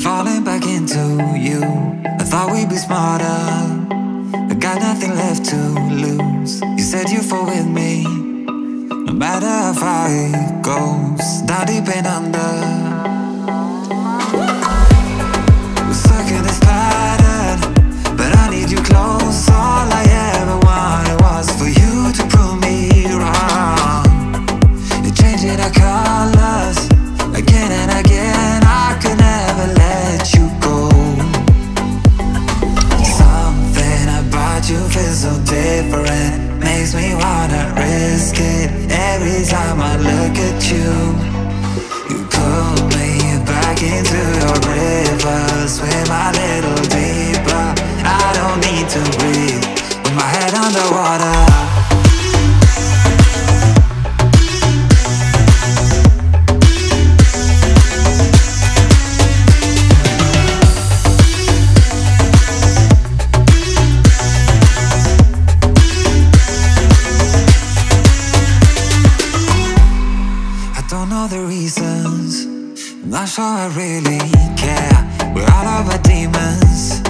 falling back into you. I thought we'd be smarter. I got nothing left to lose. You said you'd fall with me. No matter how far it goes, down deep and under. Wanna risk it every time I look at you. You pull me back into your not sure I really care. We're all of our demons.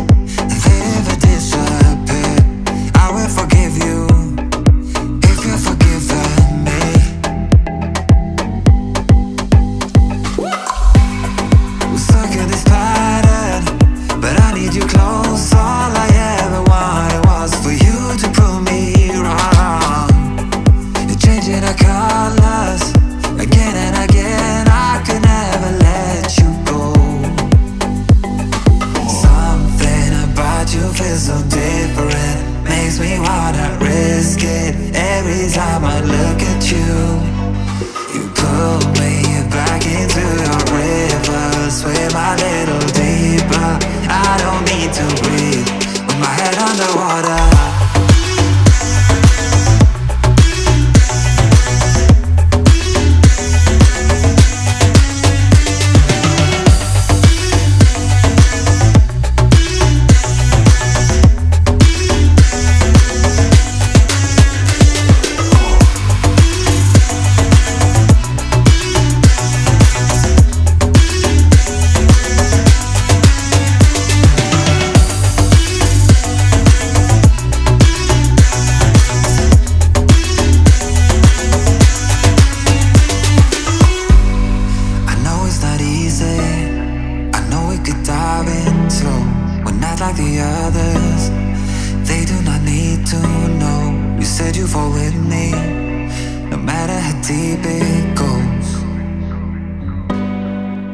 So different. Makes me wanna risk it every time I look at you. You pull me back into your river, swim a little deeper. I don't need to breathe with my head underwater. Like the others. They do not need to know. You said you fall with me, no matter how deep it goes.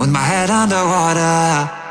With my head underwater.